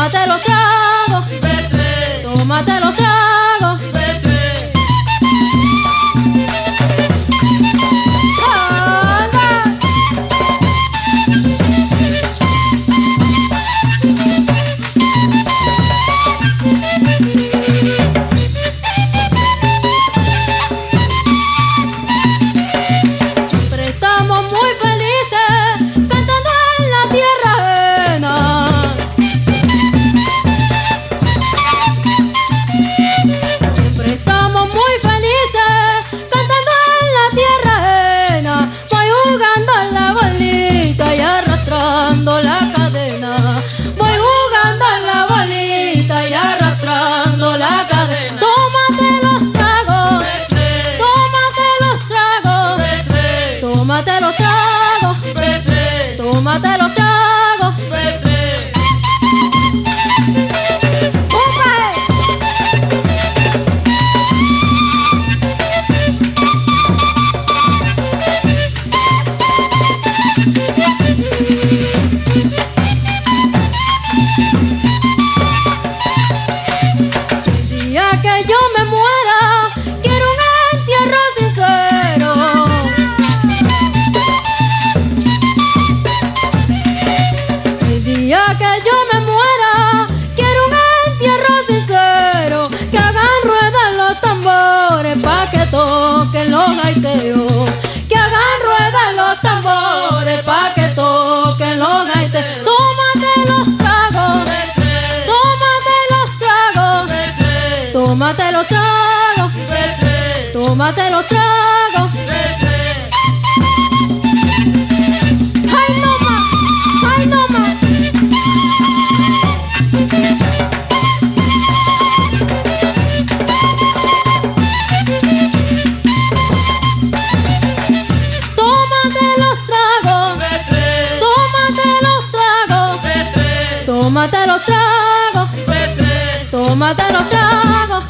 花在落下。Dios. Que hagan ruedas los tambores pa' que toquen los gaites. Tómate los tragos, tómate los tragos, tómate los tragos, tómate los tragos. Tómate los tragos, tómate los tragos.